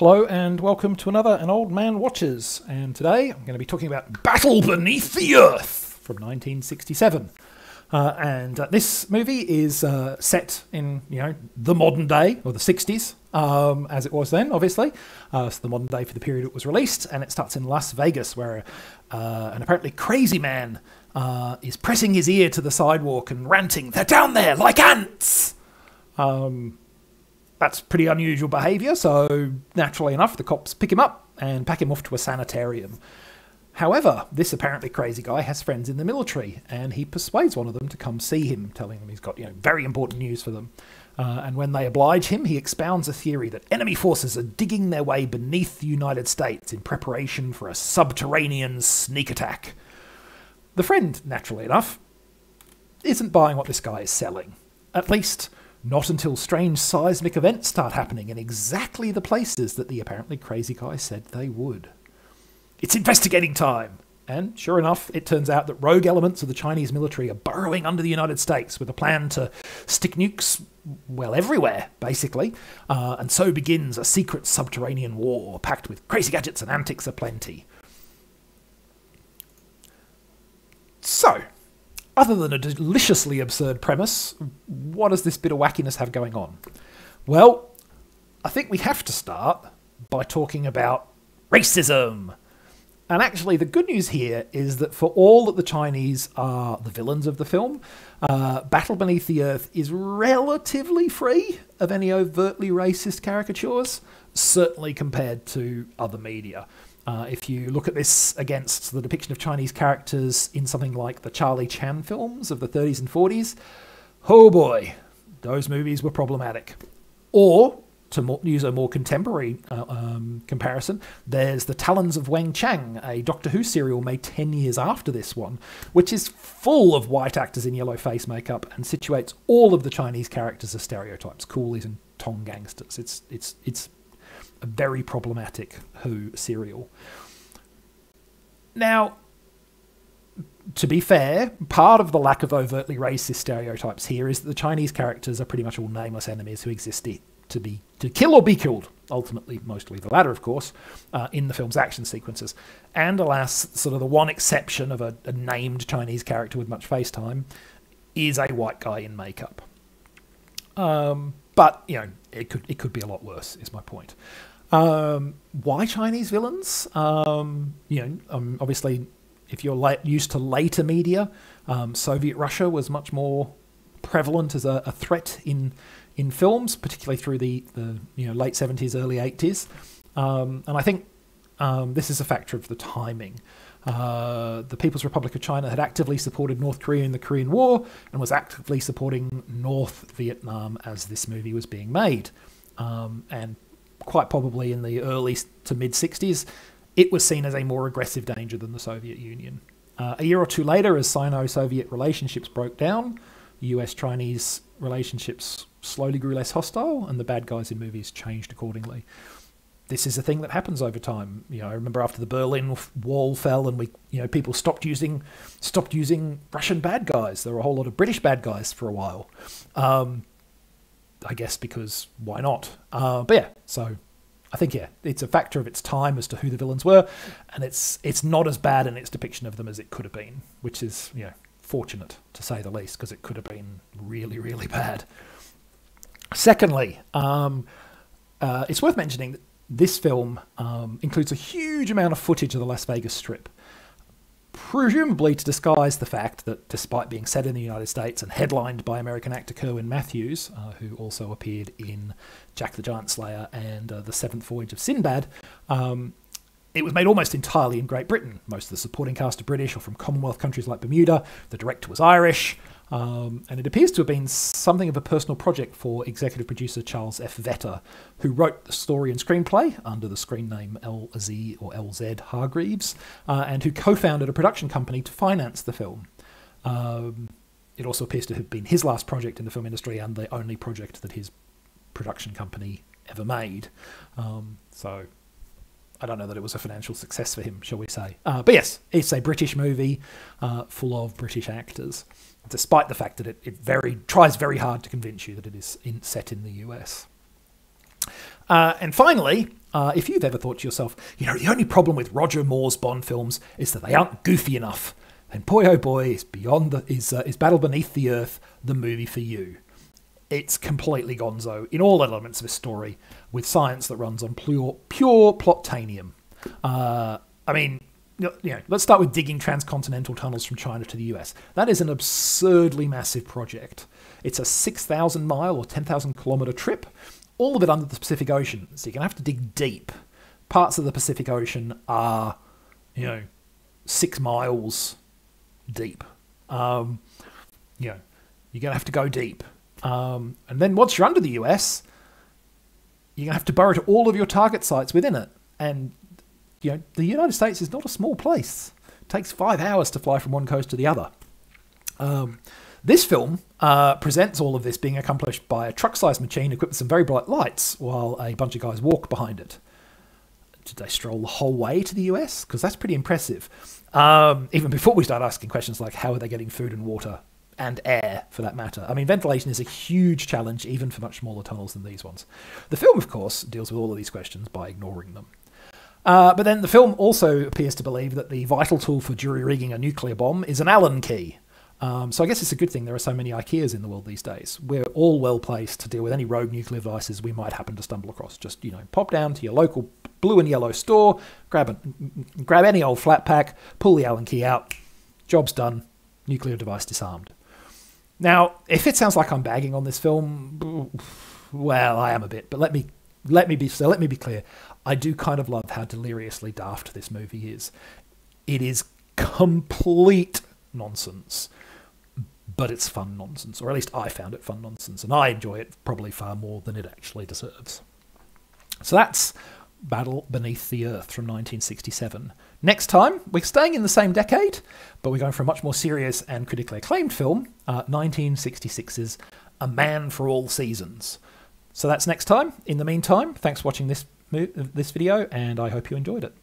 Hello and welcome to another An Old Man Watches. And today I'm going to be talking about Battle Beneath the Earth from 1967. Uh, and uh, this movie is uh, set in, you know, the modern day, or the 60s, um, as it was then, obviously. Uh, so the modern day for the period it was released. And it starts in Las Vegas, where uh, an apparently crazy man uh, is pressing his ear to the sidewalk and ranting, They're down there like ants! Um, that's pretty unusual behaviour, so naturally enough, the cops pick him up and pack him off to a sanitarium. However, this apparently crazy guy has friends in the military, and he persuades one of them to come see him, telling them he's got you know very important news for them. Uh, and when they oblige him, he expounds a theory that enemy forces are digging their way beneath the United States in preparation for a subterranean sneak attack. The friend, naturally enough, isn't buying what this guy is selling. At least, not until strange seismic events start happening in exactly the places that the apparently crazy guy said they would. It's investigating time! And sure enough, it turns out that rogue elements of the Chinese military are burrowing under the United States with a plan to stick nukes, well, everywhere, basically. Uh, and so begins a secret subterranean war packed with crazy gadgets and antics aplenty. So, other than a deliciously absurd premise, what does this bit of wackiness have going on? Well, I think we have to start by talking about racism. And actually, the good news here is that for all that the Chinese are the villains of the film, uh, Battle Beneath the Earth is relatively free of any overtly racist caricatures, certainly compared to other media. Uh, if you look at this against the depiction of Chinese characters in something like the Charlie Chan films of the 30s and 40s, oh boy, those movies were problematic. Or, to more, use a more contemporary uh, um, comparison, there's The Talons of Weng-Chiang, a Doctor Who serial made 10 years after this one, which is full of white actors in yellow face makeup and situates all of the Chinese characters as stereotypes, coolies and Tong gangsters. It's, it's, it's a very problematic Who serial. Now, to be fair, part of the lack of overtly racist stereotypes here is that the Chinese characters are pretty much all nameless enemies who exist to be to kill or be killed. Ultimately, mostly the latter, of course, uh, in the film's action sequences. And alas, sort of the one exception of a, a named Chinese character with much face time is a white guy in makeup. Um, but you know, it could it could be a lot worse. Is my point. Um, why Chinese villains? Um, you know, um, obviously, if you're late, used to later media, um, Soviet Russia was much more prevalent as a, a, threat in in films, particularly through the, the you know late seventies, early eighties. Um, and I think um, this is a factor of the timing. Uh, the People's Republic of China had actively supported North Korea in the Korean War and was actively supporting North Vietnam as this movie was being made. Um, and quite probably in the early to mid 60s, it was seen as a more aggressive danger than the Soviet Union. Uh, a year or two later, as Sino Soviet relationships broke down, US Chinese relationships slowly grew less hostile, and the bad guys in movies changed accordingly. This is a thing that happens over time. You know, I remember after the Berlin Wall fell, and we, you know, people stopped using stopped using Russian bad guys. There were a whole lot of British bad guys for a while. Um, I guess because why not? Uh, but yeah, so I think yeah, it's a factor of its time as to who the villains were, and it's it's not as bad in its depiction of them as it could have been, which is you know fortunate to say the least because it could have been really really bad. Secondly, um, uh, it's worth mentioning that this film um, includes a huge amount of footage of the Las Vegas Strip presumably to disguise the fact that despite being set in the United States and headlined by American actor Kerwin Matthews, uh, who also appeared in Jack the Giant Slayer and uh, The Seventh Voyage of Sinbad, um, it was made almost entirely in Great Britain. Most of the supporting cast are British or from Commonwealth countries like Bermuda. The director was Irish. Um, and it appears to have been something of a personal project for executive producer Charles F. Vetter, who wrote the story and screenplay under the screen name LZ or LZ Hargreaves, uh, and who co founded a production company to finance the film. Um, it also appears to have been his last project in the film industry and the only project that his production company ever made. Um, so I don't know that it was a financial success for him, shall we say. Uh, but yes, it's a British movie uh, full of British actors despite the fact that it, it very tries very hard to convince you that it is in, set in the US. Uh, and finally, Uh, if you've ever thought to yourself, you know, the only problem with Roger Moore's Bond films is that they aren't goofy enough, then boy oh boy, is Beyond the, is uh, is Battle Beneath the Earth the movie for you. It's completely gonzo in all elements of a story, with science that runs on pure pure plotanium. Uh, I mean, you know, let's start with digging transcontinental tunnels from China to the US. That is an absurdly massive project. It's a 6,000 mile or 10,000 kilometer trip, all of it under the Pacific Ocean. So you're going to have to dig deep. Parts of the Pacific Ocean are, you know, six miles deep. Um, you know, you're going to have to go deep. Um, and then once you're under the US, you're going to have to burrow to all of your target sites within it. And, you know, the United States is not a small place. It takes five hours to fly from one coast to the other. Um, this film uh, presents all of this being accomplished by a truck-sized machine equipped with some very bright lights, while a bunch of guys walk behind it. Did they stroll the whole way to the US? Because that's pretty impressive. Um, even before we start asking questions like how are they getting food and water and air, for that matter. I mean, ventilation is a huge challenge, even for much smaller tunnels than these ones. The film, of course, deals with all of these questions by ignoring them. Uh, but then the film also appears to believe that the vital tool for jury rigging a nuclear bomb is an Allen key. Um, so I guess it's a good thing there are so many IKEAs in the world these days. We're all well placed to deal with any rogue nuclear devices we might happen to stumble across. Just you know, pop down to your local blue and yellow store, grab a, grab any old flat pack, pull the Allen key out, job's done, nuclear device disarmed. Now, if it sounds like I'm bagging on this film, well, I am a bit. But let me let me be so let me be clear. I do kind of love how deliriously daft this movie is. It is complete nonsense but it's fun nonsense, or at least I found it fun nonsense, and I enjoy it probably far more than it actually deserves. So that's Battle Beneath the Earth from 1967. Next time, we're staying in the same decade, but we're going for a much more serious and critically acclaimed film, uh, 1966's A Man for All Seasons. So that's next time. In the meantime, thanks for watching this, this video, and I hope you enjoyed it.